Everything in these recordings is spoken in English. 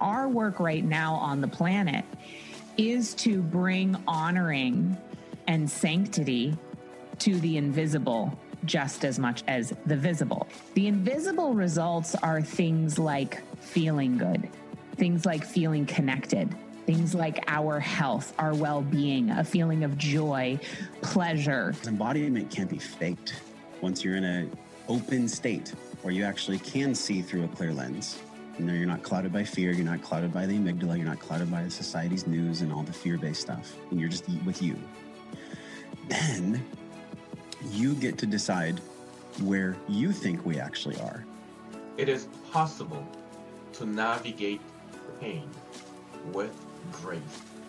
our work right now on the planet is to bring honoring and sanctity to the invisible just as much as the visible. The invisible results are things like feeling good, things like feeling connected, things like our health, our well being, a feeling of joy, pleasure. Embodiment can't be faked once you're in an open state where you actually can see through a clear lens. You know, you're not clouded by fear, you're not clouded by the amygdala, you're not clouded by the society's news and all the fear based stuff, and you're just with you. Then you get to decide where you think we actually are. It is possible to navigate pain with grace.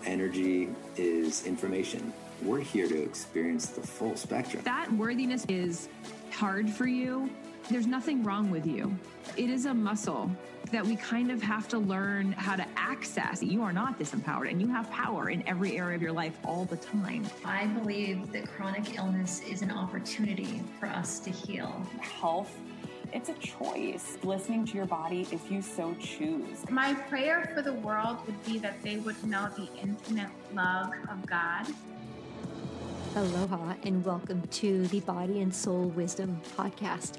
Energy is information. We're here to experience the full spectrum. That worthiness is hard for you. There's nothing wrong with you. It is a muscle that we kind of have to learn how to access. You are not disempowered and you have power in every area of your life all the time. I believe that chronic illness is an opportunity for us to heal. Health it's a choice listening to your body if you so choose. My prayer for the world would be that they would know the infinite love of God. Aloha and welcome to the Body and Soul Wisdom podcast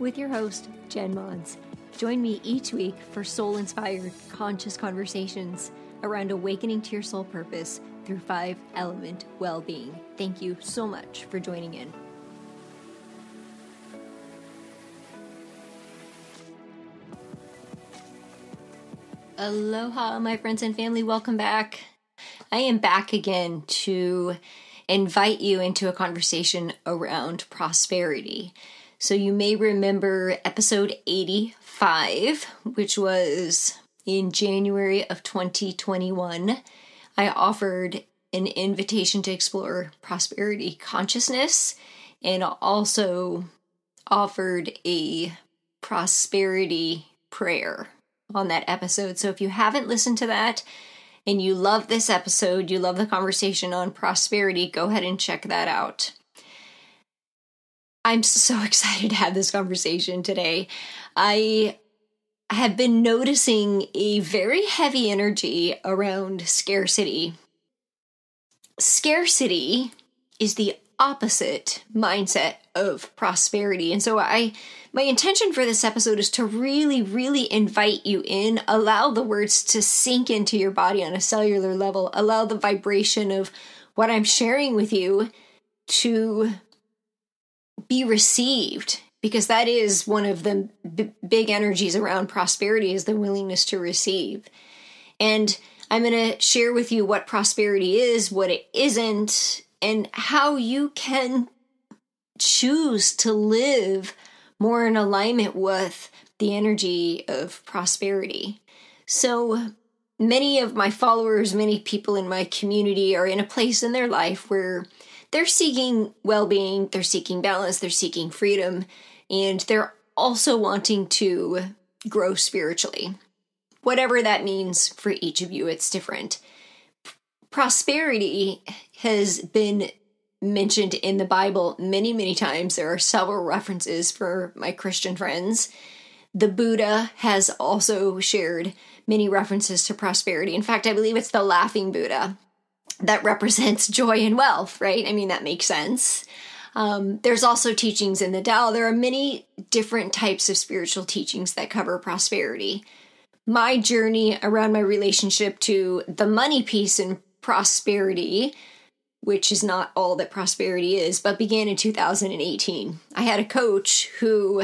with your host, Jen Mons. Join me each week for soul inspired, conscious conversations around awakening to your soul purpose through five element well being. Thank you so much for joining in. Aloha, my friends and family. Welcome back. I am back again to invite you into a conversation around prosperity. So, you may remember episode 85, which was in January of 2021. I offered an invitation to explore prosperity consciousness and also offered a prosperity prayer on that episode. So if you haven't listened to that and you love this episode, you love the conversation on prosperity, go ahead and check that out. I'm so excited to have this conversation today. I have been noticing a very heavy energy around scarcity. Scarcity is the opposite mindset of prosperity. And so I my intention for this episode is to really really invite you in, allow the words to sink into your body on a cellular level, allow the vibration of what I'm sharing with you to be received because that is one of the b- big energies around prosperity is the willingness to receive. And I'm going to share with you what prosperity is, what it isn't, and how you can choose to live more in alignment with the energy of prosperity. So many of my followers, many people in my community are in a place in their life where they're seeking well being, they're seeking balance, they're seeking freedom, and they're also wanting to grow spiritually. Whatever that means for each of you, it's different. Prosperity has been mentioned in the Bible many, many times. There are several references for my Christian friends. The Buddha has also shared many references to prosperity. In fact, I believe it's the laughing Buddha that represents joy and wealth, right? I mean, that makes sense. Um, there's also teachings in the Tao. There are many different types of spiritual teachings that cover prosperity. My journey around my relationship to the money piece and prosperity which is not all that prosperity is, but began in 2018. I had a coach who,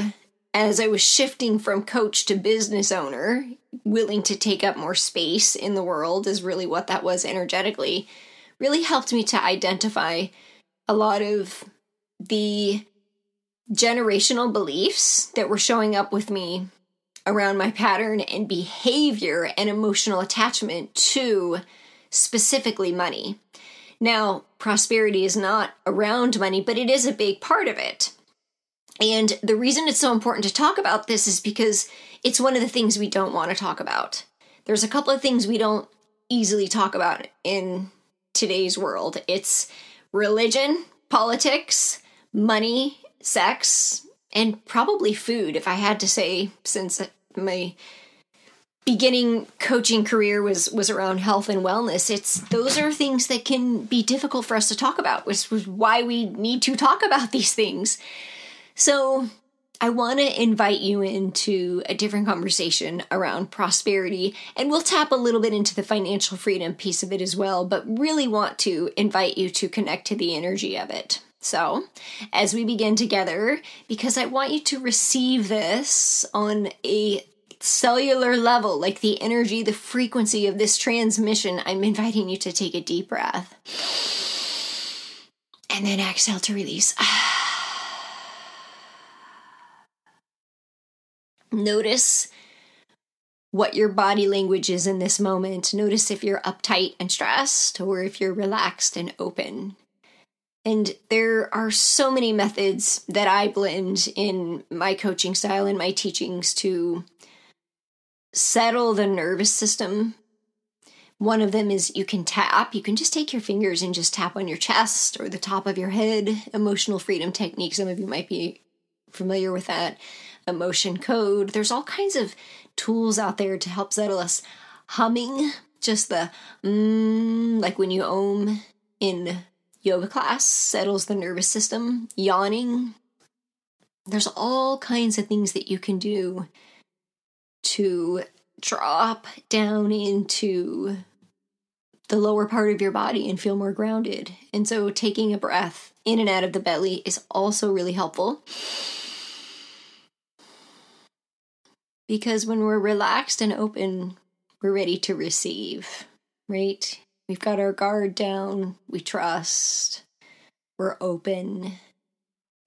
as I was shifting from coach to business owner, willing to take up more space in the world, is really what that was energetically, really helped me to identify a lot of the generational beliefs that were showing up with me around my pattern and behavior and emotional attachment to specifically money. Now, prosperity is not around money, but it is a big part of it. And the reason it's so important to talk about this is because it's one of the things we don't want to talk about. There's a couple of things we don't easily talk about in today's world. It's religion, politics, money, sex, and probably food, if I had to say, since my beginning coaching career was was around health and wellness. It's those are things that can be difficult for us to talk about which is why we need to talk about these things so I want to invite you into a different conversation around prosperity, and we'll tap a little bit into the financial freedom piece of it as well, but really want to invite you to connect to the energy of it. So, as we begin together, because I want you to receive this on a cellular level, like the energy, the frequency of this transmission, I'm inviting you to take a deep breath. And then exhale to release. Notice what your body language is in this moment. Notice if you're uptight and stressed or if you're relaxed and open. And there are so many methods that I blend in my coaching style and my teachings to settle the nervous system. One of them is you can tap. You can just take your fingers and just tap on your chest or the top of your head. Emotional freedom technique. Some of you might be familiar with that emotion code. There's all kinds of tools out there to help settle us. Humming, just the mm, like when you om in yoga class, settles the nervous system. Yawning. There's all kinds of things that you can do to drop down into the lower part of your body and feel more grounded. And so taking a breath in and out of the belly is also really helpful. Because when we're relaxed and open, we're ready to receive, right? We've got our guard down, we trust, we're open,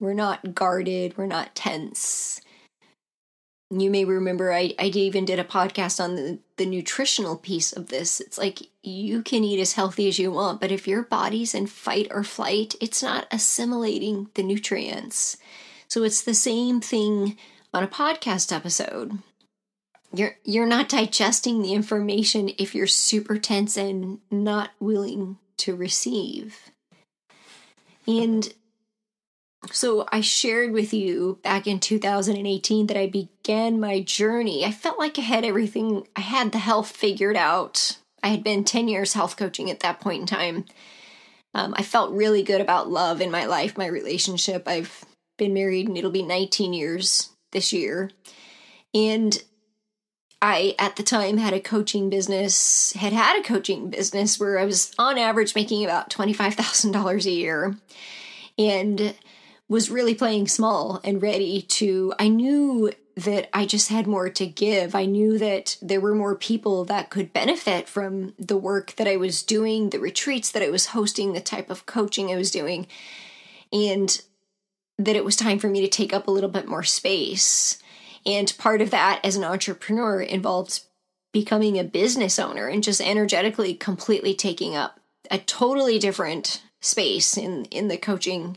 we're not guarded, we're not tense. You may remember I, I even did a podcast on the, the nutritional piece of this. It's like you can eat as healthy as you want, but if your body's in fight or flight, it's not assimilating the nutrients. So it's the same thing on a podcast episode you're you're not digesting the information if you're super tense and not willing to receive and so I shared with you back in 2018 that I began my journey. I felt like I had everything, I had the health figured out. I had been 10 years health coaching at that point in time. Um, I felt really good about love in my life, my relationship. I've been married and it'll be 19 years this year. And I, at the time, had a coaching business, had had a coaching business where I was on average making about $25,000 a year and was really playing small and ready to. I knew that I just had more to give. I knew that there were more people that could benefit from the work that I was doing, the retreats that I was hosting, the type of coaching I was doing, and that it was time for me to take up a little bit more space. And part of that as an entrepreneur involves becoming a business owner and just energetically completely taking up a totally different space in in the coaching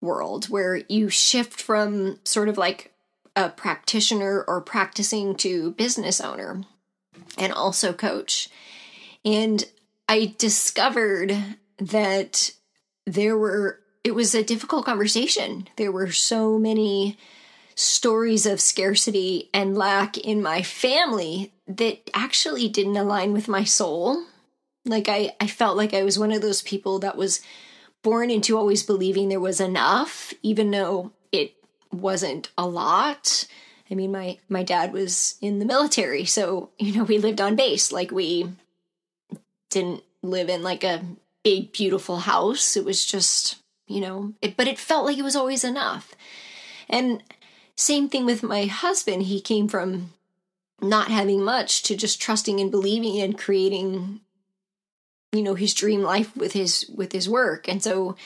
world where you shift from sort of like a practitioner or practicing to business owner and also coach. And I discovered that there were it was a difficult conversation. There were so many stories of scarcity and lack in my family that actually didn't align with my soul. Like I, I felt like I was one of those people that was born into always believing there was enough, even though it wasn't a lot. I mean, my my dad was in the military, so you know we lived on base. Like we didn't live in like a big beautiful house. It was just you know, it, but it felt like it was always enough. And same thing with my husband. He came from not having much to just trusting and believing and creating you know his dream life with his with his work. And so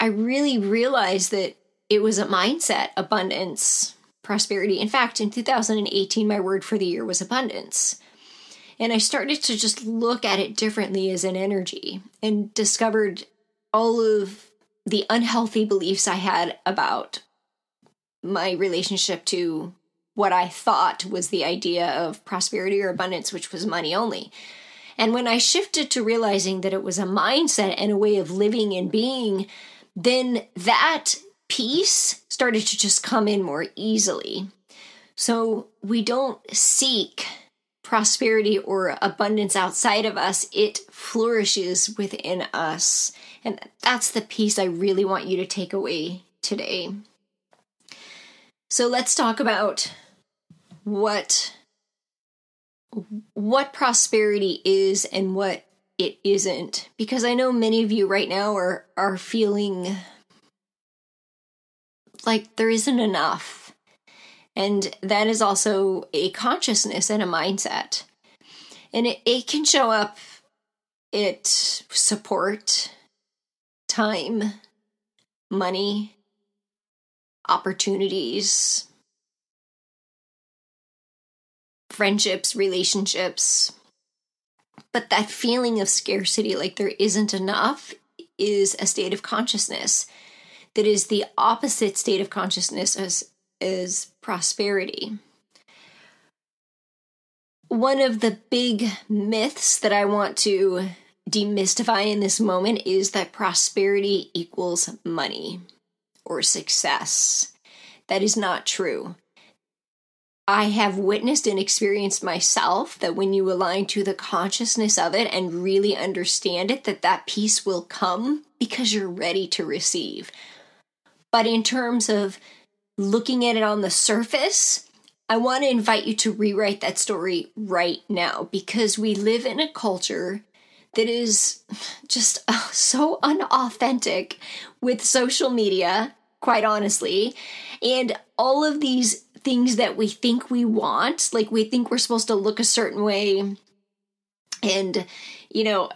I really realized that it was a mindset abundance prosperity. In fact, in 2018 my word for the year was abundance. And I started to just look at it differently as an energy and discovered all of the unhealthy beliefs I had about my relationship to what I thought was the idea of prosperity or abundance, which was money only. And when I shifted to realizing that it was a mindset and a way of living and being, then that piece started to just come in more easily. So we don't seek prosperity or abundance outside of us, it flourishes within us. And that's the piece I really want you to take away today. So let's talk about what what prosperity is and what it isn't because I know many of you right now are are feeling like there isn't enough. And that is also a consciousness and a mindset. And it, it can show up it support, time, money, opportunities, friendships, relationships. But that feeling of scarcity, like there isn't enough, is a state of consciousness that is the opposite state of consciousness as is prosperity. One of the big myths that I want to demystify in this moment is that prosperity equals money or success. That is not true. I have witnessed and experienced myself that when you align to the consciousness of it and really understand it, that that peace will come because you're ready to receive. But in terms of looking at it on the surface, I want to invite you to rewrite that story right now because we live in a culture that is just uh, so unauthentic with social media, quite honestly. And all of these things that we think we want, like we think we're supposed to look a certain way and you know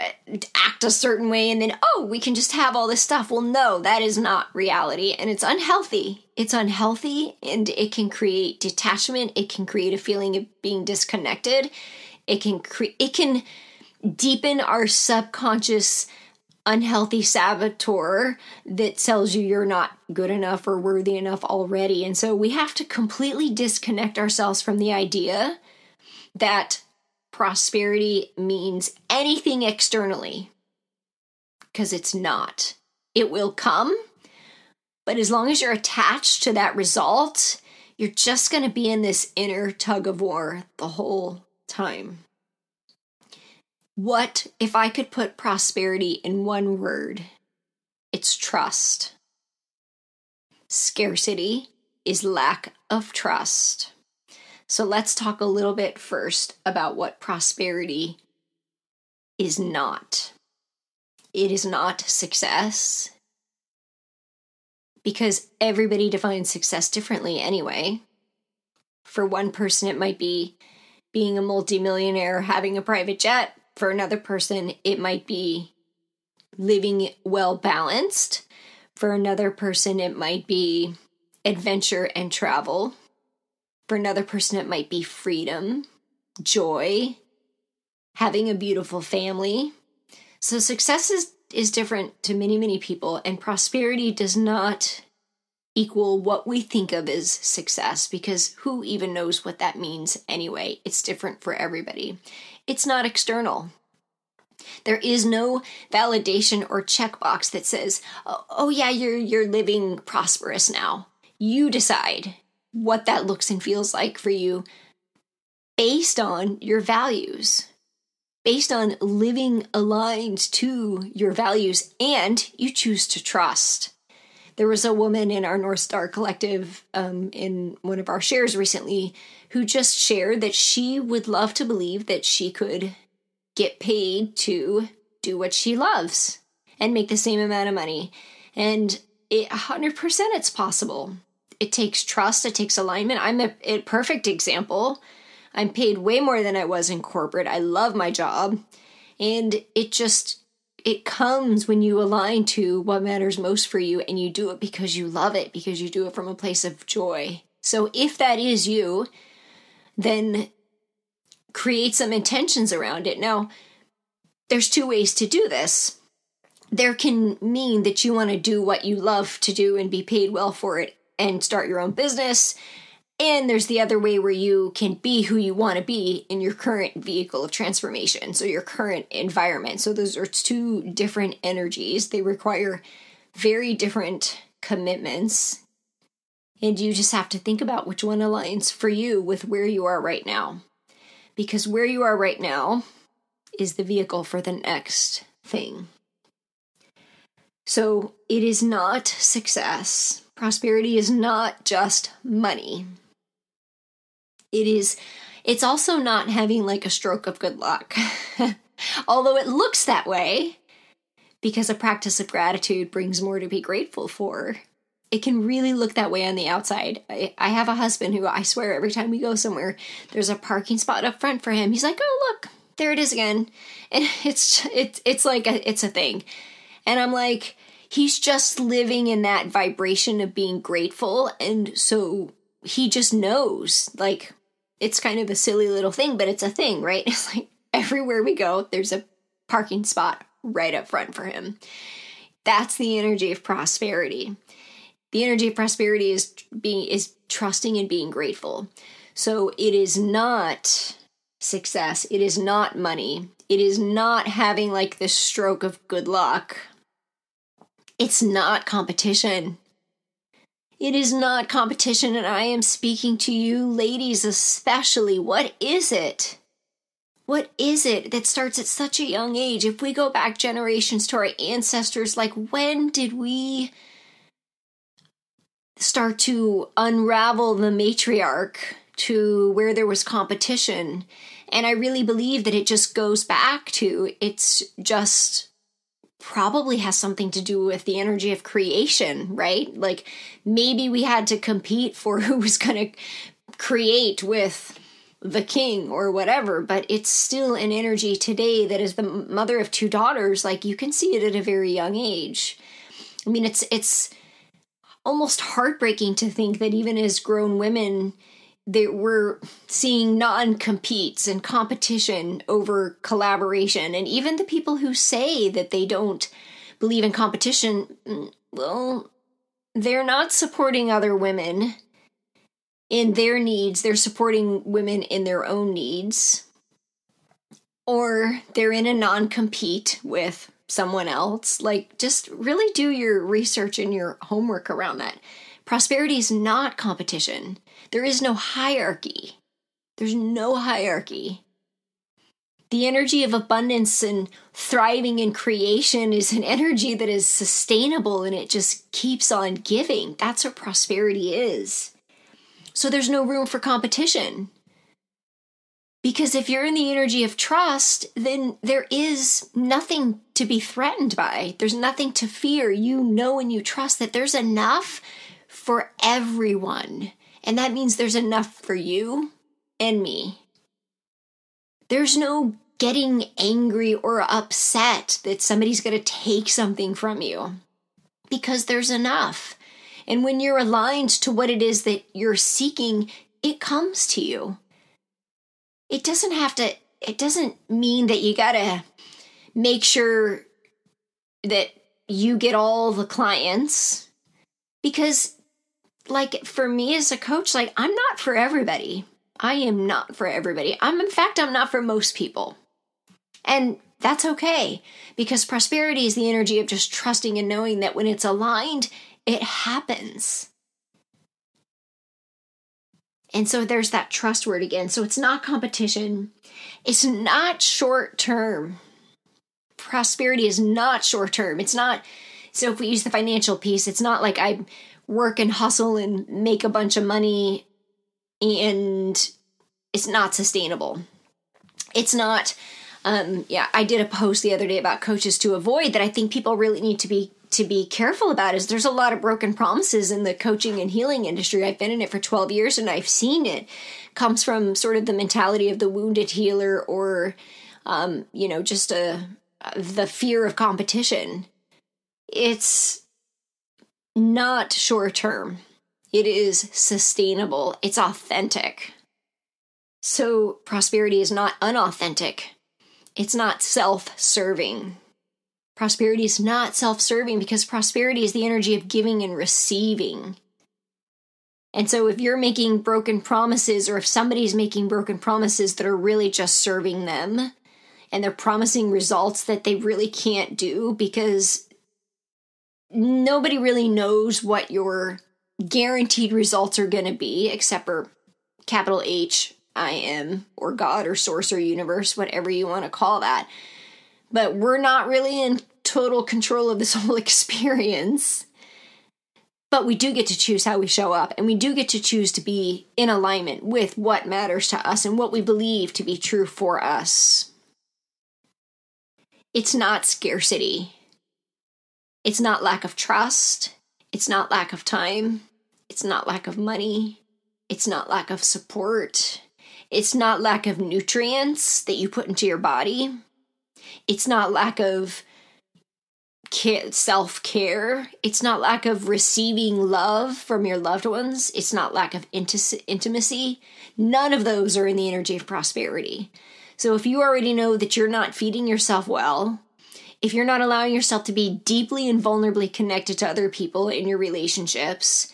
act a certain way and then oh we can just have all this stuff. Well no that is not reality. And it's unhealthy. It's unhealthy and it can create detachment. It can create a feeling of being disconnected. It can create it can deepen our subconscious unhealthy saboteur that tells you you're not good enough or worthy enough already. And so we have to completely disconnect ourselves from the idea that prosperity means anything externally because it's not. It will come, but as long as you're attached to that result, you're just going to be in this inner tug of war the whole time. What if I could put prosperity in one word? It's trust. Scarcity is lack of trust. So let's talk a little bit first about what prosperity is not. It is not success because everybody defines success differently anyway. For one person, it might be being a multimillionaire, having a private jet. For another person, it might be living well balanced. For another person, it might be adventure and travel. For another person, it might be freedom, joy, having a beautiful family. So, success is, is different to many, many people, and prosperity does not equal what we think of as success because who even knows what that means anyway? It's different for everybody. It's not external. There is no validation or checkbox that says, oh, "Oh yeah, you're you're living prosperous now." You decide what that looks and feels like for you based on your values, based on living aligned to your values, and you choose to trust. There was a woman in our North Star collective um, in one of our shares recently who just shared that she would love to believe that she could get paid to do what she loves and make the same amount of money. And it 100% it's possible. It takes trust, it takes alignment. I'm a, a perfect example. I'm paid way more than I was in corporate. I love my job. And it just it comes when you align to what matters most for you and you do it because you love it, because you do it from a place of joy. So if that is you, then create some intentions around it. Now, there's two ways to do this. There can mean that you want to do what you love to do and be paid well for it and start your own business. And there's the other way where you can be who you want to be in your current vehicle of transformation, so your current environment. So those are two different energies. They require very different commitments. And you just have to think about which one aligns for you with where you are right now. because where you are right now is the vehicle for the next thing. So it is not success. Prosperity is not just money. It is it's also not having like a stroke of good luck. Although it looks that way because a practice of gratitude brings more to be grateful for. It can really look that way on the outside. I, I have a husband who I swear every time we go somewhere, there's a parking spot up front for him. He's like, "Oh, look, there it is again." And it's it's it's like a, it's a thing. And I'm like, he's just living in that vibration of being grateful and so he just knows like it's kind of a silly little thing, but it's a thing, right? It's like everywhere we go, there's a parking spot right up front for him. That's the energy of prosperity. The energy of prosperity is being is trusting and being grateful. So it is not success, it is not money, it is not having like this stroke of good luck. It's not competition. It is not competition, and I am speaking to you, ladies, especially. What is it? What is it that starts at such a young age? If we go back generations to our ancestors, like when did we start to unravel the matriarch to where there was competition? And I really believe that it just goes back to it's just probably has something to do with the energy of creation, right? Like maybe we had to compete for who was going to create with the king or whatever, but it's still an energy today that is the mother of two daughters. Like you can see it at a very young age. I mean, it's it's almost heartbreaking to think that even as grown women, that we're seeing non-competes and competition over collaboration. And even the people who say that they don't believe in competition mm, well they're not supporting other women in their needs. They're supporting women in their own needs. Or they're in a non-compete with someone else. Like just really do your research and your homework around that. Prosperity is not competition there is no hierarchy. There's no hierarchy. The energy of abundance and thriving in creation is an energy that is sustainable and it just keeps on giving. That's what prosperity is. So there's no room for competition. Because if you're in the energy of trust, then there is nothing to be threatened by. There's nothing to fear. You know and you trust that there's enough for everyone. And that means there's enough for you and me. There's no getting angry or upset that somebody's going to take something from you because there's enough. And when you're aligned to what it is that you're seeking, it comes to you. It doesn't have to, it doesn't mean that you got to make sure that you get all the clients because like for me as a coach, like I'm not for everybody. I am not for everybody. I'm in fact I'm not for most people. And that's okay because prosperity is the energy of just trusting and knowing that when it's aligned, it happens. And so there's that trust word again. So it's not competition. It's not short term. Prosperity is not short term. It's not, so if we use the financial piece, it's not like I work and hustle and make a bunch of money and it's not sustainable. It's not um yeah, I did a post the other day about coaches to avoid that I think people really need to be to be careful about is there's a lot of broken promises in the coaching and healing industry. I've been in it for 12 years and I've seen it comes from sort of the mentality of the wounded healer or um you know just a the fear of competition. It's not short term. It is sustainable. It's authentic. So prosperity is not unauthentic. It's not self serving. Prosperity is not self serving because prosperity is the energy of giving and receiving. And so if you're making broken promises, or if somebody's making broken promises that are really just serving them, and they're promising results that they really can't do because nobody really knows what your guaranteed results are going to be except for capital H I am, or God, or source, or universe, whatever you want to call that. But we're not really in total control of this whole experience. But we do get to choose how we show up, and we do get to choose to be in alignment with what matters to us and what we believe to be true for us. It's not scarcity. It's not lack of trust. It's not lack of time. It's not lack of money. It's not lack of support. It's not lack of nutrients that you put into your body. It's not lack of self care. It's not lack of receiving love from your loved ones. It's not lack of intimacy. None of those are in the energy of prosperity. So if you already know that you're not feeding yourself well, if you're not allowing yourself to be deeply and vulnerably connected to other people in your relationships,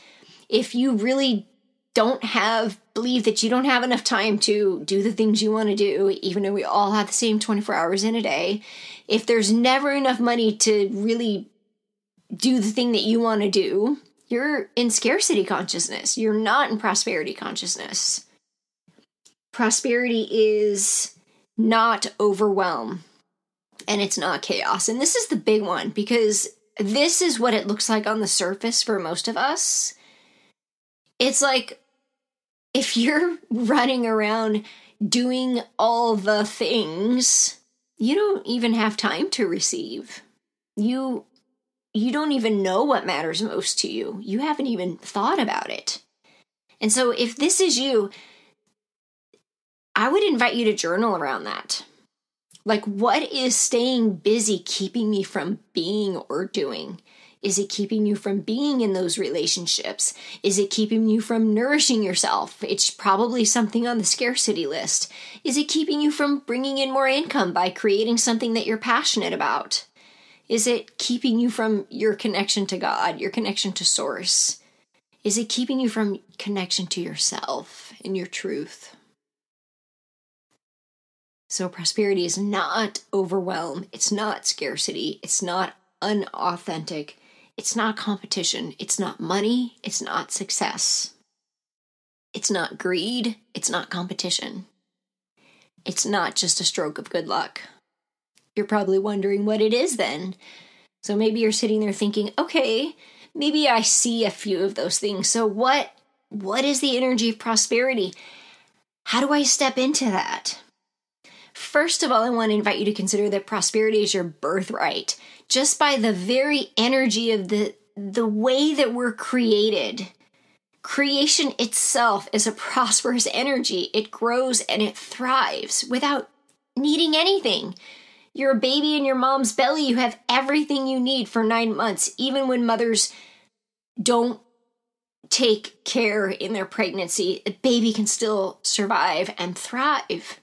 if you really don't have believe that you don't have enough time to do the things you want to do even though we all have the same 24 hours in a day if there's never enough money to really do the thing that you want to do you're in scarcity consciousness. You're not in prosperity consciousness. Prosperity is not overwhelm and it's not chaos and this is the big one because this is what it looks like on the surface for most of us it's like if you're running around doing all the things, you don't even have time to receive. You you don't even know what matters most to you. You haven't even thought about it. And so if this is you, I would invite you to journal around that. Like what is staying busy keeping me from being or doing? Is it keeping you from being in those relationships? Is it keeping you from nourishing yourself? It's probably something on the scarcity list. Is it keeping you from bringing in more income by creating something that you're passionate about? Is it keeping you from your connection to God, your connection to Source? Is it keeping you from connection to yourself and your truth? So, prosperity is not overwhelm, it's not scarcity, it's not unauthentic, it's not competition. It's not money. It's not success. It's not greed. It's not competition. It's not just a stroke of good luck. You're probably wondering what it is then. So maybe you're sitting there thinking, okay, maybe I see a few of those things. So what what is the energy of prosperity? How do I step into that? First of all, I want to invite you to consider that prosperity is your birthright just by the very energy of the the way that we're created. Creation itself is a prosperous energy. It grows and it thrives without needing anything. You're a baby in your mom's belly. You have everything you need for nine months, even when mothers don't take care in their pregnancy. A baby can still survive and thrive.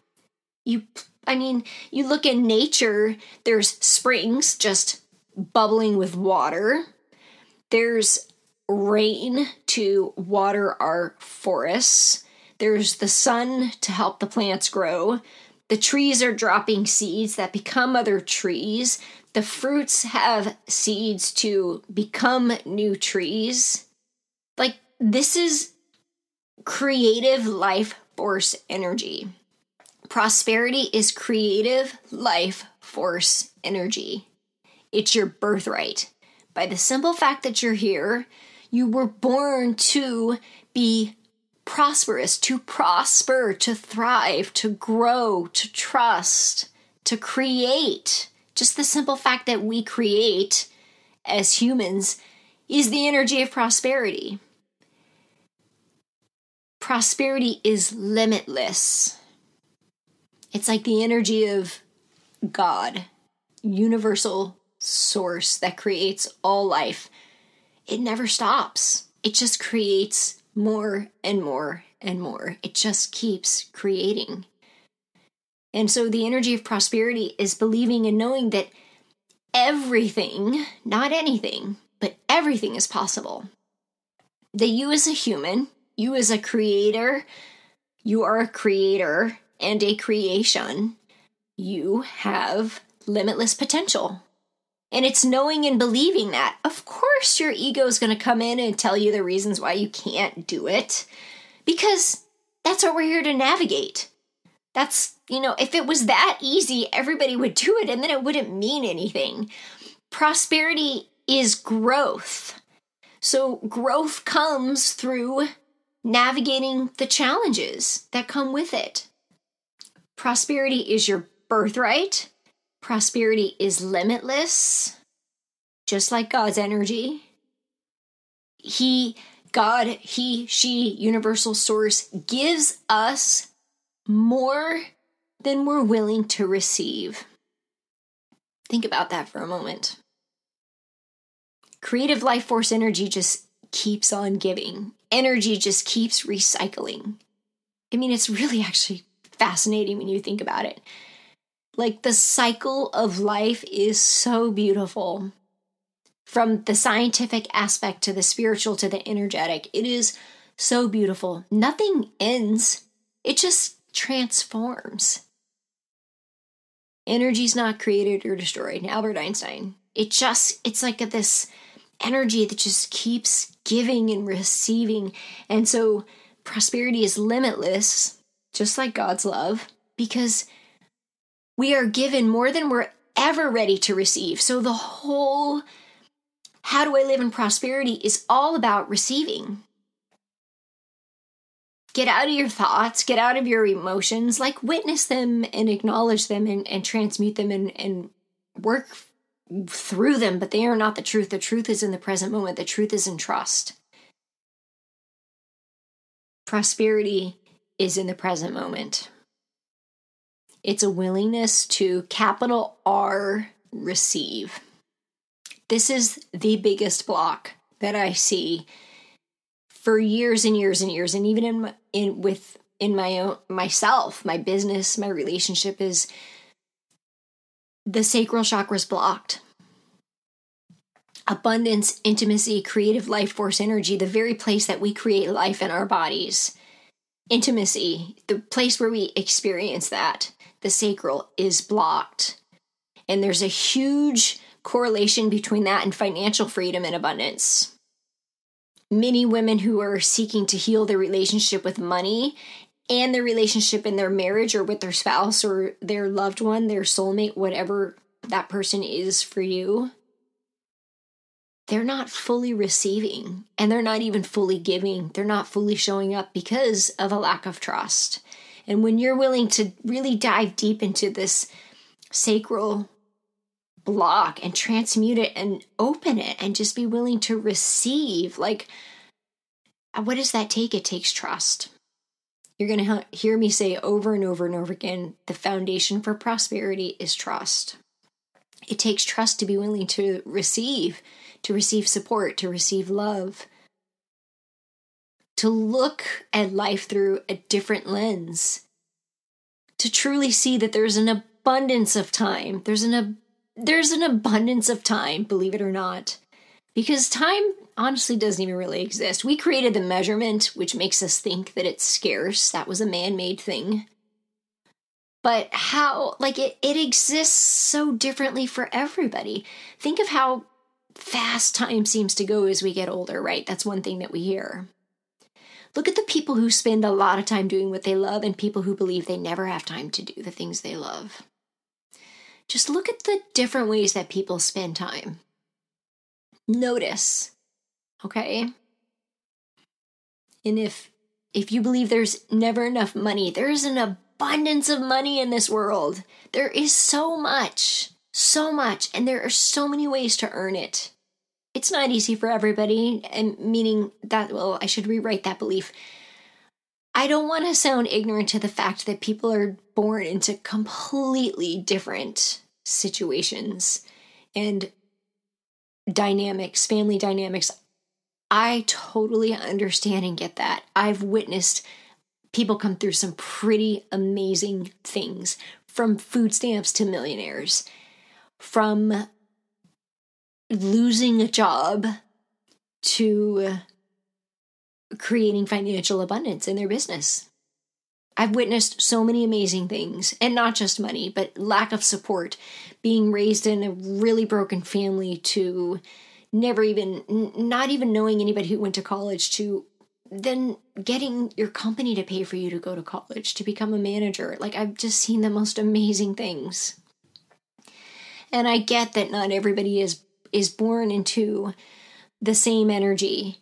You I mean, you look in nature, there's springs just bubbling with water. There's rain to water our forests. There's the sun to help the plants grow. The trees are dropping seeds that become other trees. The fruits have seeds to become new trees. Like, this is creative life force energy. Prosperity is creative life force energy. It's your birthright. By the simple fact that you're here, you were born to be prosperous, to prosper, to thrive, to grow, to trust, to create. Just the simple fact that we create as humans is the energy of prosperity. Prosperity is limitless. It's like the energy of God, universal source that creates all life. It never stops. It just creates more and more and more. It just keeps creating. And so the energy of prosperity is believing and knowing that everything, not anything, but everything is possible. That you as a human, you as a creator, you are a creator and a creation, you have limitless potential. And it's knowing and believing that. Of course, your ego is going to come in and tell you the reasons why you can't do it because That's what we're here to navigate. That's, you know, if it was that easy, everybody would do it and then it wouldn't mean anything. Prosperity is growth. So growth comes through navigating the challenges that come with it. Prosperity is your birthright. Prosperity is limitless, just like God's energy. He, God, He, She, Universal Source gives us more than we're willing to receive. Think about that for a moment. Creative life force energy just keeps on giving, energy just keeps recycling. I mean, it's really actually fascinating when you think about it. Like the cycle of life is so beautiful. From the scientific aspect to the spiritual to the energetic, it is so beautiful. Nothing ends, it just transforms. Energy's not created or destroyed. Albert Einstein. It just, it's like this energy that just keeps giving and receiving. And so prosperity is limitless, just like God's love, because we are given more than we're ever ready to receive. So the whole how do I live in prosperity is all about receiving. Get out of your thoughts, get out of your emotions, like witness them and acknowledge them and, and transmute them and, and work through them, but they are not the truth. The truth is in the present moment, the truth is in trust. Prosperity is in the present moment. It's a willingness to capital R receive. This is the biggest block that I see for years and years and years, and even in my, in with in my own myself, my business, my relationship is the sacral chakra is blocked. Abundance, intimacy, creative life force energy, the very place that we create life in our bodies. Intimacy, the place where we experience that the sacral is blocked. And there's a huge correlation between that and financial freedom and abundance. Many women who are seeking to heal their relationship with money and their relationship in their marriage or with their spouse or their loved one, their soulmate, whatever that person is for you, they're not fully receiving and they're not even fully giving. They're not fully showing up because of a lack of trust. And when you're willing to really dive deep into this sacral block and transmute it and open it and just be willing to receive, like, what does that take? It takes trust. You're going to hear me say over and over and over again the foundation for prosperity is trust. It takes trust to be willing to receive, to receive support, to receive love, to look at life through a different lens, to truly see that there's an abundance of time. There's an ab- there's an abundance of time, believe it or not. Because time honestly doesn't even really exist. We created the measurement, which makes us think that it's scarce. That was a man made thing. But how, like, it, it exists so differently for everybody. Think of how fast time seems to go as we get older, right? That's one thing that we hear. Look at the people who spend a lot of time doing what they love and people who believe they never have time to do the things they love. Just look at the different ways that people spend time. Notice, okay? And if if you believe there's never enough money, there's an abundance of money in this world. There is so much, so much, and there are so many ways to earn it it's not easy for everybody, and meaning that, well, I should rewrite that belief. I don't want to sound ignorant to the fact that people are born into completely different situations and dynamics, family dynamics. I totally understand and get that. I've witnessed people come through some pretty amazing things from food stamps to millionaires, from losing a job to creating financial abundance in their business. I've witnessed so many amazing things, and not just money, but lack of support, being raised in a really broken family to never even, not even knowing anybody who went to college, to then getting your company to pay for you to go to college to become a manager. Like I've just seen the most amazing things. And I get that not everybody is is born into the same energy.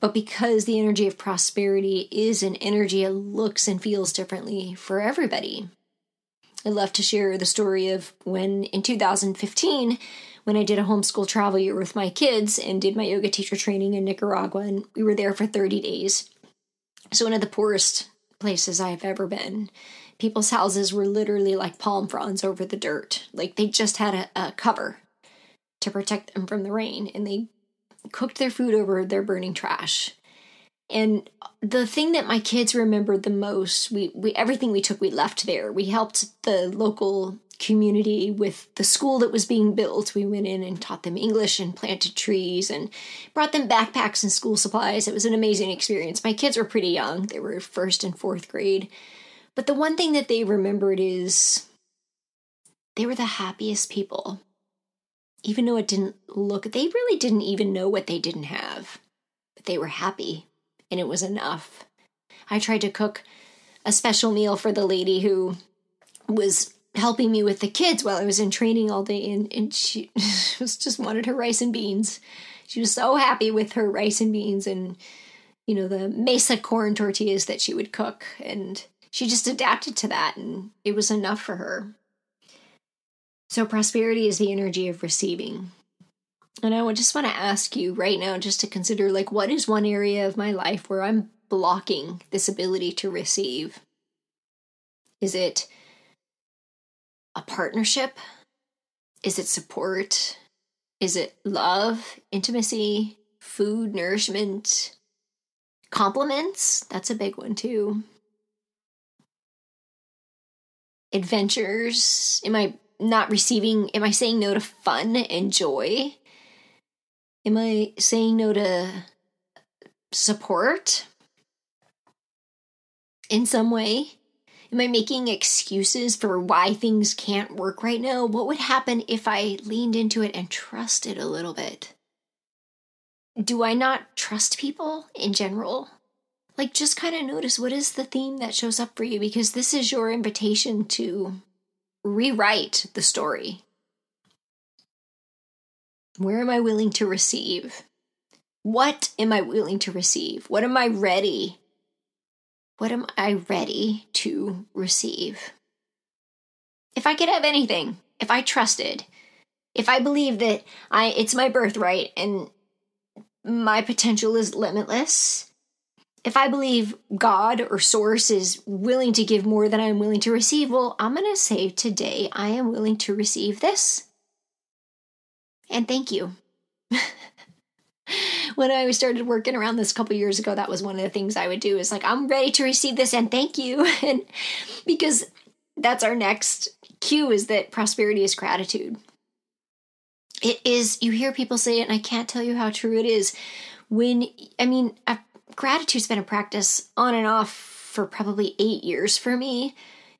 But because the energy of prosperity is an energy that looks and feels differently for everybody. I'd love to share the story of when in 2015 when I did a homeschool travel year with my kids and did my yoga teacher training in Nicaragua, and we were there for 30 days. So, one of the poorest places I've ever been. People's houses were literally like palm fronds over the dirt. Like they just had a, a cover to protect them from the rain, and they cooked their food over their burning trash. And the thing that my kids remembered the most, we, we everything we took we left there. We helped the local community with the school that was being built. We went in and taught them English and planted trees and brought them backpacks and school supplies. It was an amazing experience. My kids were pretty young, they were first and fourth grade. But the one thing that they remembered is they were the happiest people. Even though it didn't look, they really didn't even know what they didn't have. But they were happy, and it was enough. I tried to cook a special meal for the lady who was helping me with the kids while I was in training all day, and, and she was just wanted her rice and beans. She was so happy with her rice and beans and you know the masa corn tortillas that she would cook, and she just adapted to that, and it was enough for her. So prosperity is the energy of receiving. And I would just want to ask you right now just to consider like what is one area of my life where I'm blocking this ability to receive? Is it a partnership? Is it support? Is it love, intimacy, food, nourishment, compliments? That's a big one too. Adventures? Am I not receiving? Am I saying no to fun and joy? Am I saying no to support in some way? Am I making excuses for why things can't work right now? What would happen if I leaned into it and trusted a little bit? Do I not trust people in general? Like, just kind of notice what is the theme that shows up for you because this is your invitation to rewrite the story. Where am I willing to receive? What am I willing to receive? What am I ready what am I ready to receive? If I could have anything, if I trusted, if I believe that I it's my birthright and my potential is limitless, if I believe God or source is willing to give more than I'm willing to receive, well, I'm going to say today I am willing to receive this. And thank you. when I started working around this a couple years ago, that was one of the things I would do is like, I'm ready to receive this and thank you. and because that's our next cue is that prosperity is gratitude. It is, you hear people say it, and I can't tell you how true it is. When, I mean, gratitude's been a practice on and off for probably eight years for me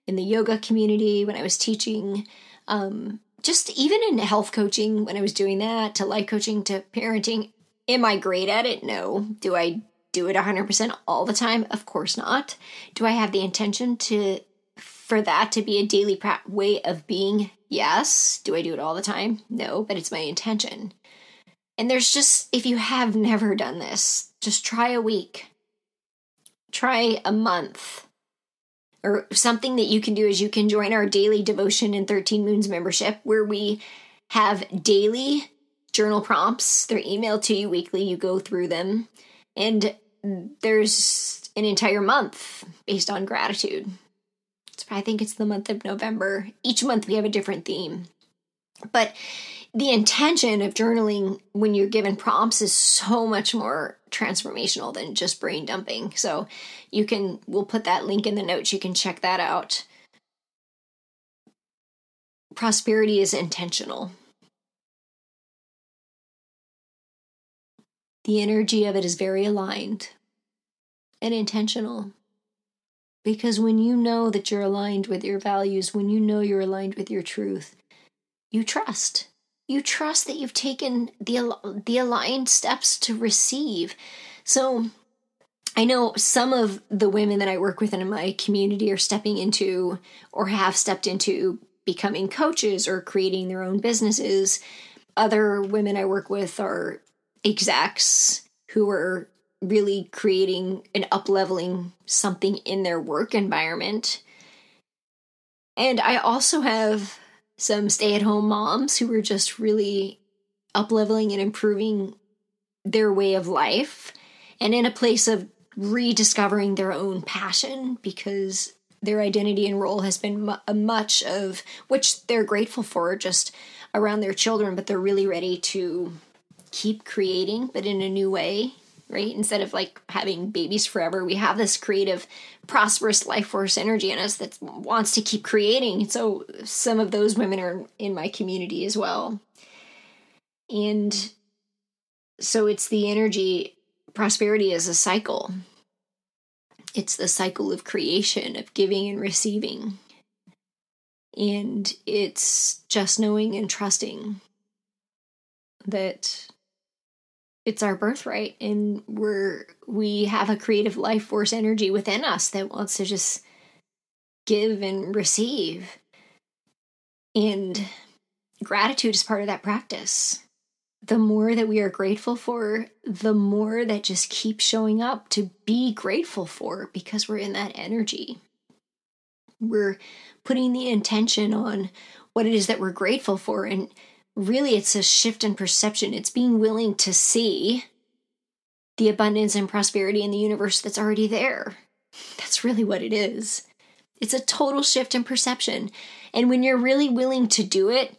in the yoga community when I was teaching. Um, just even in health coaching when I was doing that, to life coaching, to parenting, Am I great at it? No. Do I do it 100% all the time? Of course not. Do I have the intention to for that to be a daily pra- way of being? Yes. Do I do it all the time? No, but it's my intention. And there's just if you have never done this, just try a week. Try a month. Or something that you can do is you can join our daily devotion and 13 moons membership where we have daily journal prompts. They're emailed to you weekly. You go through them. And there's an entire month based on gratitude. I think it's the month of November. Each month we have a different theme. But the intention of journaling when you're given prompts is so much more transformational than just brain dumping. So you can, we'll put that link in the notes. You can check that out. Prosperity is intentional. the energy of it is very aligned and intentional. Because when you know that you're aligned with your values, when you know you're aligned with your truth, you trust. You trust that you've taken the, the aligned steps to receive. So I know some of the women that I work with in my community are stepping into or have stepped into becoming coaches or creating their own businesses. Other women I work with are execs who are really creating and up leveling something in their work environment. And I also have some stay at home moms who are just really up leveling and improving their way of life and in a place of rediscovering their own passion because their identity and role has been mu- much of which they're grateful for just around their children but they're really ready to keep creating but in a new way right? Instead of like having babies forever we have this creative prosperous life force energy in us that wants to keep creating. So some of those women are in my community as well. And so it's the energy prosperity is a cycle. It's the cycle of creation of giving and receiving. And it's just knowing and trusting that it's our birthright and we're we have a creative life force energy within us that wants to just give and receive. And gratitude is part of that practice. The more that we are grateful for the more that just keeps showing up to be grateful for because we're in that energy. We're putting the intention on what it is that we're grateful for and really it's a shift in perception. It's being willing to see the abundance and prosperity in the universe that's already there. That's really what it is. It's a total shift in perception. And when you're really willing to do it,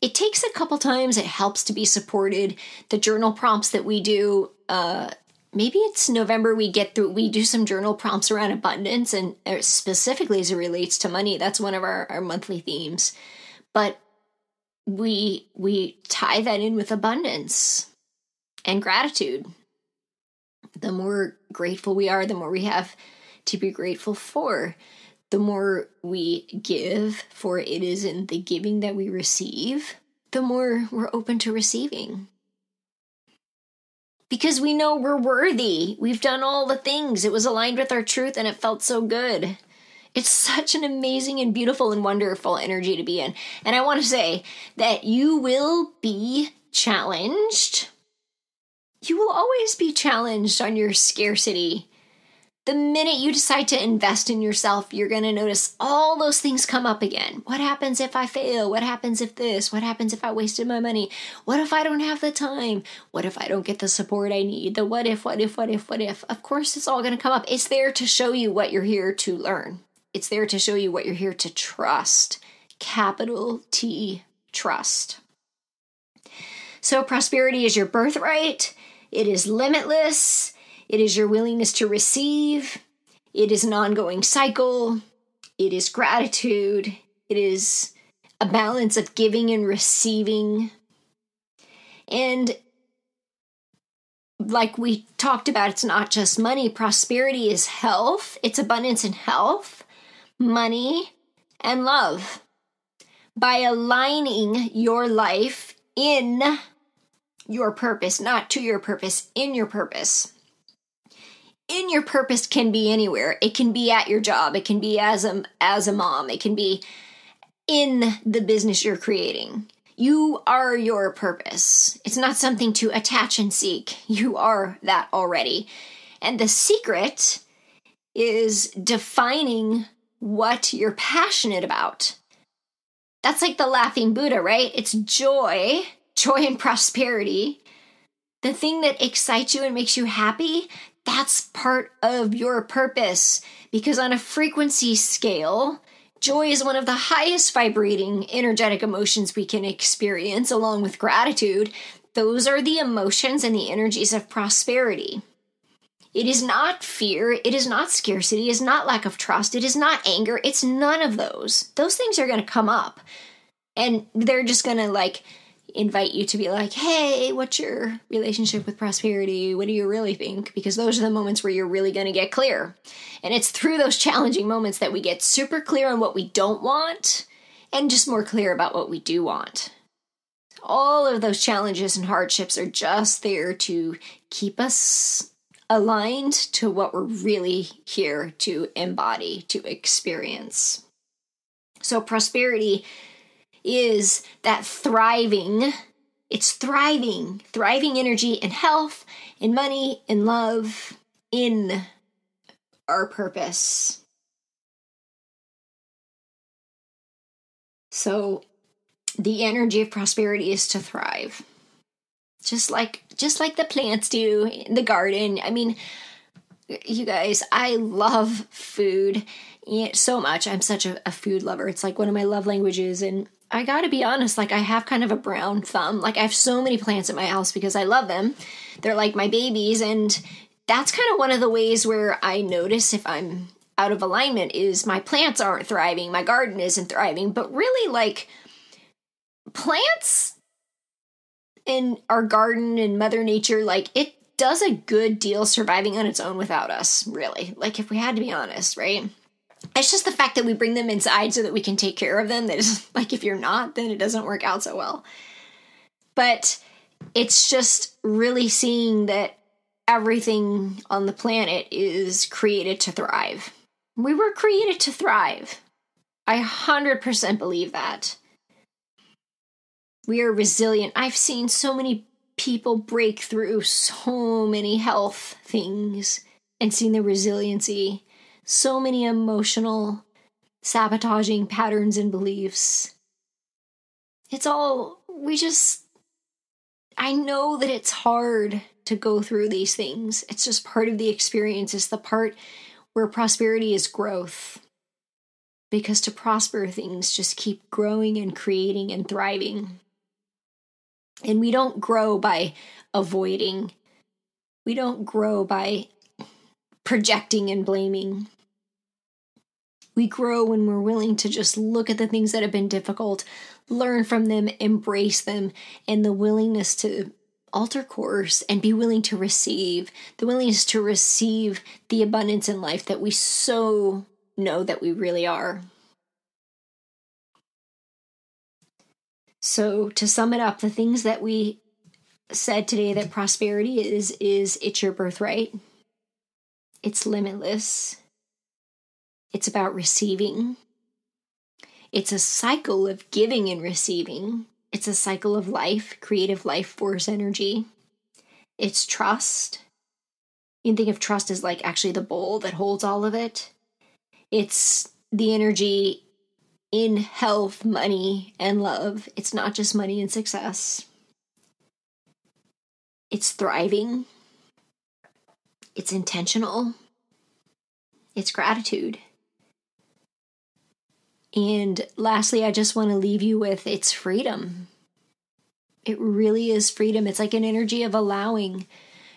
it takes a couple times. It helps to be supported. The journal prompts that we do, uh, maybe it's November, we get through, we do some journal prompts around abundance and uh, specifically as it relates to money. That's one of our, our monthly themes. But we we tie that in with abundance and gratitude. The more grateful we are the more we have to be grateful for. The more we give for it is in the giving that we receive the more we're open to receiving. Because we know we're worthy. We've done all the things. It was aligned with our truth and it felt so good it's such an amazing and beautiful and wonderful energy to be in. And I want to say that you will be challenged. You will always be challenged on your scarcity. The minute you decide to invest in yourself, you're going to notice all those things come up again. What happens if I fail? What happens if this? What happens if I wasted my money? What if I don't have the time? What if I don't get the support I need? The what if, what if, what if, what if? Of course, it's all going to come up. It's there to show you what you're here to learn. It's there to show you what you're here to trust. Capital T, trust. So, prosperity is your birthright, it is limitless, it is your willingness to receive, it is an ongoing cycle, it is gratitude, it is a balance of giving and receiving. And like we talked about, it's not just money. Prosperity is health, it's abundance and health money, and love. By aligning your life in your purpose, not to your purpose, in your purpose. In your purpose can be anywhere. It can be at your job, it can be as a as a mom, it can be in the business you're creating. You are your purpose. It's not something to attach and seek. You are that already. And the secret is defining what you're passionate about. That's like the laughing Buddha, right? It's joy, joy and prosperity. The thing that excites you and makes you happy, that's part of your purpose. Because on a frequency scale, joy is one of the highest vibrating energetic emotions we can experience, along with gratitude. Those are the emotions and the energies of prosperity. It is not fear. It is not scarcity. It is not lack of trust. It is not anger. It's none of those. Those things are going to come up. And they're just going to like invite you to be like, hey, what's your relationship with prosperity? What do you really think? Because those are the moments where you're really going to get clear. And it's through those challenging moments that we get super clear on what we don't want and just more clear about what we do want. All of those challenges and hardships are just there to keep us aligned to what we're really here to embody, to experience. So, prosperity is that thriving, it's thriving, thriving energy in health, in money, in love, in our purpose. So, the energy of prosperity is to thrive just like just like the plants do in the garden. I mean you guys i love food so much. I'm such a, a, food lover. It's like one of my love languages. And i gotta be honest like i have kind of a brown thumb. Like i have so many plants at my house because i love them. They're like my babies. And that's kind of one of the ways where i notice if i'm out of alignment is my plants aren't thriving. My garden isn't thriving. But really like plants in our garden and Mother Nature, like it does a good deal surviving on its own without us, really. Like if we had to be honest, right? It's just the fact that we bring them inside so that we can take care of them. That is like if you're not, then it doesn't work out so well. But it's just really seeing that everything on the planet is created to thrive. We were created to thrive. I 100% believe that. We are resilient. I've seen so many people break through so many health things and seen the resiliency, so many emotional sabotaging patterns and beliefs. It's all, we just, I know that it's hard to go through these things. It's just part of the experience. It's the part where prosperity is growth. Because to prosper, things just keep growing and creating and thriving. And we don't grow by avoiding, we don't grow by projecting and blaming. We grow when we're willing to just look at the things that have been difficult, learn from them, embrace them, and the willingness to alter course and be willing to receive, the willingness to receive the abundance in life that we so know that we really are. So, to sum it up, the things that we said today that prosperity is is it's your birthright. It's limitless. It's about receiving. It's a cycle of giving and receiving. It's a cycle of life, creative life force energy. It's trust. You can think of trust as like actually the bowl that holds all of it. It's the energy in health, money, and love. It's not just money and success, it's thriving, it's intentional, it's gratitude. And lastly, I just want to leave you with it's freedom. It really is freedom. It's like an energy of allowing,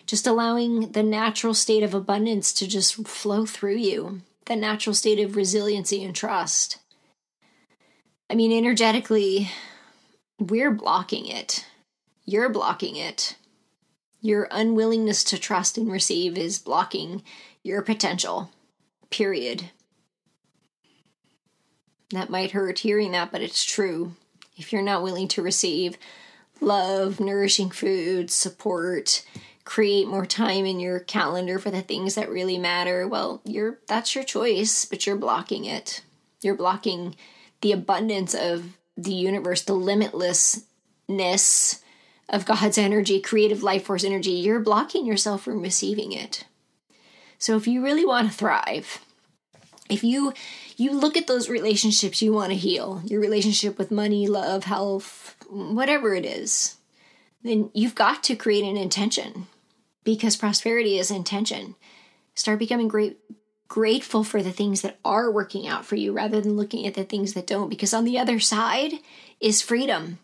just allowing the natural state of abundance to just flow through you, the natural state of resiliency and trust. I mean, energetically, we're blocking it. You're blocking it. Your unwillingness to trust and receive is blocking your potential, period. That might hurt hearing that, but it's true. If you're not willing to receive love, nourishing food, support, create more time in your calendar for the things that really matter, well, you're that's your choice, but you're blocking it. You're blocking the abundance of the universe, the limitlessness of God's energy, creative life force energy, you're blocking yourself from receiving it. So if you really want to thrive, if you you look at those relationships you want to heal, your relationship with money, love, health, whatever it is, then you've got to create an intention because prosperity is intention. Start becoming great grateful for the things that are working out for you rather than looking at the things that don't, because on the other side is freedom.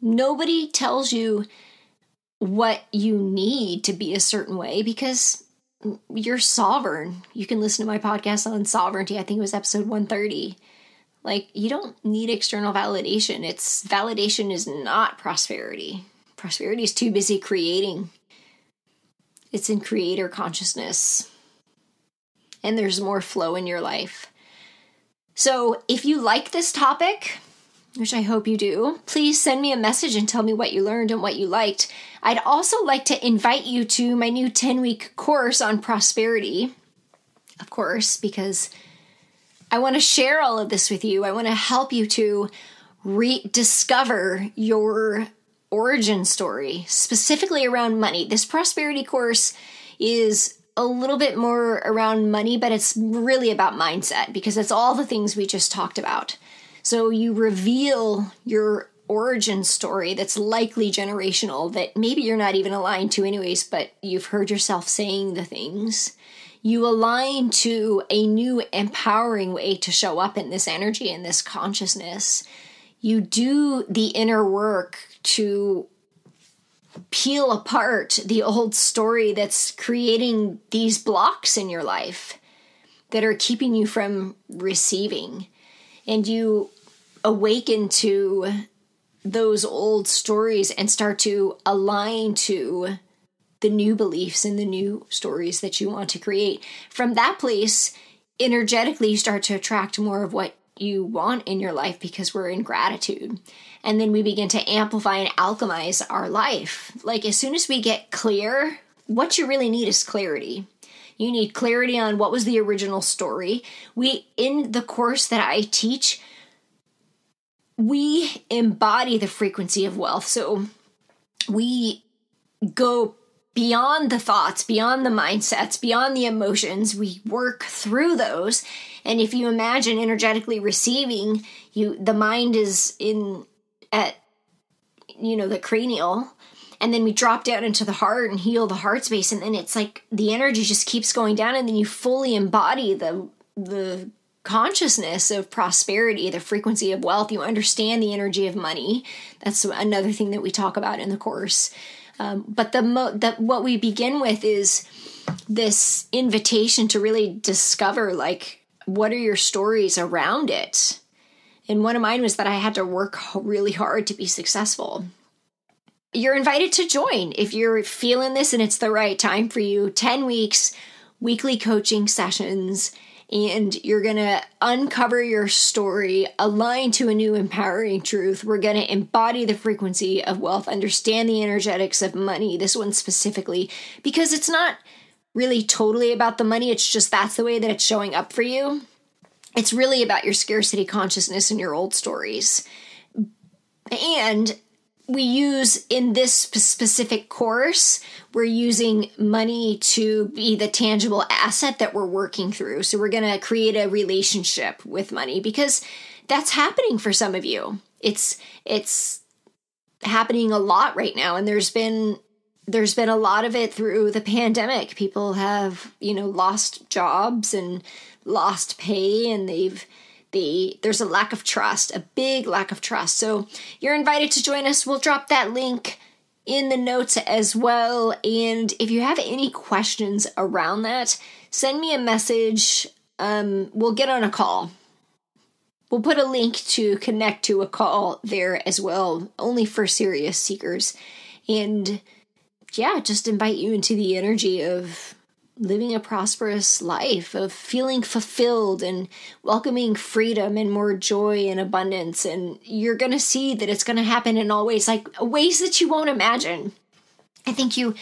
Nobody tells you what you need to be a certain way because you're sovereign. You can listen to my podcast on sovereignty. I think it was episode 130. Like, you don't need external validation. It's validation is not prosperity. Prosperity is too busy creating, it's in creator consciousness and there's more flow in your life. So, if you like this topic, which I hope you do, please send me a message and tell me what you learned and what you liked. I'd also like to invite you to my new 10 week course on prosperity, of course, because I want to share all of this with you. I want to help you to rediscover your origin story, specifically around money. This prosperity course is a little bit more around money, but it's really about mindset because it's all the things we just talked about. So you reveal your origin story that's likely generational that maybe you're not even aligned to, anyways, but you've heard yourself saying the things. You align to a new empowering way to show up in this energy and this consciousness. You do the inner work to peel apart the old story that's creating these blocks in your life that are keeping you from receiving. And you awaken to those old stories and start to align to the new beliefs and the new stories that you want to create. From that place, energetically, you start to attract more of what you want in your life because we're in gratitude. And then we begin to amplify and alchemize our life. Like, as soon as we get clear, what you really need is clarity. You need clarity on what was the original story. We, in the course that I teach, we embody the frequency of wealth. So we go beyond the thoughts, beyond the mindsets, beyond the emotions. We work through those. And if you imagine energetically receiving, you the mind is in at you know the cranial and then we drop down into the heart and heal the heart space and then it's like the energy just keeps going down and then you fully embody the the consciousness of prosperity, the frequency of wealth. You understand the energy of money. That's another thing that we talk about in the course. Um, but the, mo- the what we begin with is this invitation to really discover like what are your stories around it. And one of mine was that I had to work really hard to be successful. You're invited to join if you're feeling this and it's the right time for you. 10 weeks, weekly coaching sessions and you're going to uncover your story, align to a new empowering truth. We're going to embody the frequency of wealth, understand the energetics of money, this one specifically, because it's not really totally about the money, it's just that's the way that it's showing up for you. It's really about your scarcity consciousness and your old stories. And we use in this specific course, we're using money to be the tangible asset that we're working through. So we're going to create a relationship with money because that's happening for some of you. It's it's happening a lot right now and there's been there's been a lot of it through the pandemic. People have, you know, lost jobs and lost pay and they've the there's a lack of trust, a big lack of trust. So you're invited to join us. We'll drop that link in the notes as well. And if you have any questions around that, send me a message. Um, we'll get on a call. We'll put a link to connect to a call there as well, only for serious seekers. And yeah, just invite you into the energy of living a prosperous life, of feeling fulfilled and welcoming freedom and more joy and abundance. And you're going to see that it's going to happen in all ways, like ways that you won't imagine. I think you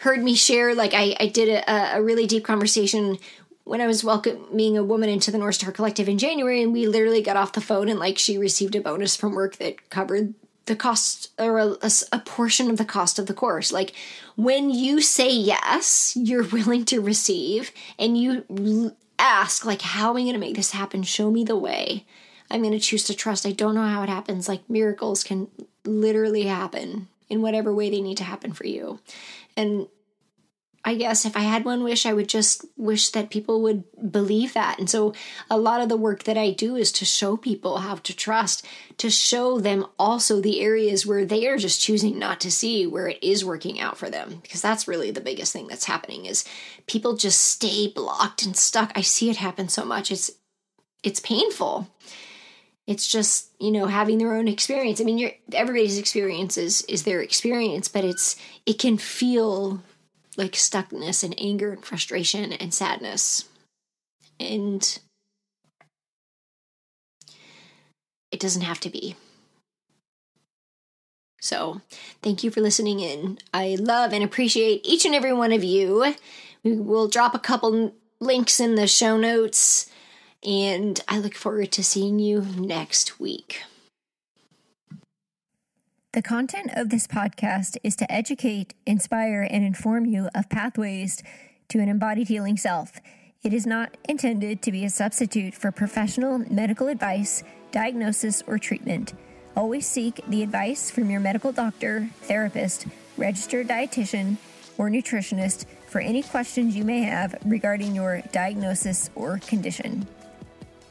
heard me share, like, I, I did a, a really deep conversation when I was welcoming a woman into the North Star Collective in January, and we literally got off the phone and like she received a bonus from work that covered the cost or a, a, portion of the cost of the course. Like when you say yes, you're willing to receive and you ask, like, how am I going to make this happen? Show me the way. I'm going to choose to trust. I don't know how it happens. Like miracles can literally happen in whatever way they need to happen for you. And I guess if I had one wish, I would just wish that people would believe that. And so a lot of the work that I do is to show people how to trust, to show them also the areas where they are just choosing not to see where it is working out for them. Because that's really the biggest thing that's happening is people just stay blocked and stuck. I see it happen so much. It's it's painful. It's just, you know, having their own experience. I mean, your everybody's experience is, is their experience, but it's it can feel like stuckness and anger and frustration and sadness. And it doesn't have to be. So, thank you for listening in. I love and appreciate each and every one of you. We will drop a couple links in the show notes, and I look forward to seeing you next week. The content of this podcast is to educate, inspire, and inform you of pathways to an embodied healing self. It is not intended to be a substitute for professional medical advice, diagnosis, or treatment. Always seek the advice from your medical doctor, therapist, registered dietitian, or nutritionist for any questions you may have regarding your diagnosis or condition.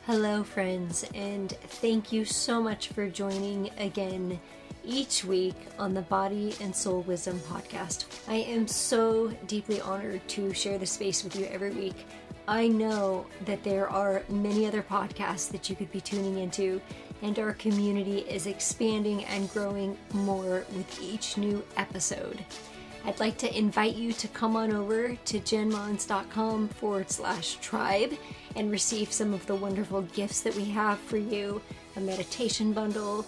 Hello, friends, and thank you so much for joining again each week on the Body and Soul Wisdom podcast. I am so deeply honored to share the space with you every week. I know that there are many other podcasts that you could be tuning into, and our community is expanding and growing more with each new episode. I'd like to invite you to come on over to jenmons.com forward slash tribe and receive some of the wonderful gifts that we have for you a meditation bundle,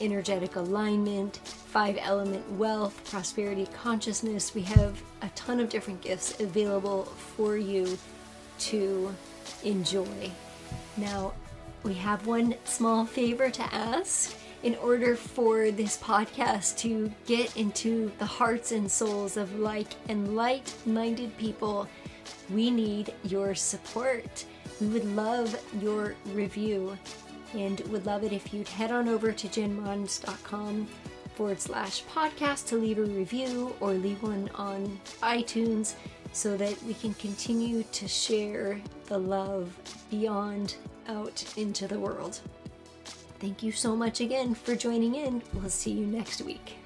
energetic alignment, five element wealth, prosperity consciousness. We have a ton of different gifts available for you to enjoy. Now, we have one small favor to ask. In order for this podcast to get into the hearts and souls of like and light minded people, we need your support. We would love your review and would love it if you'd head on over to jenmons.com forward slash podcast to leave a review or leave one on iTunes so that we can continue to share the love beyond out into the world. Thank you so much again for joining in. We'll see you next week.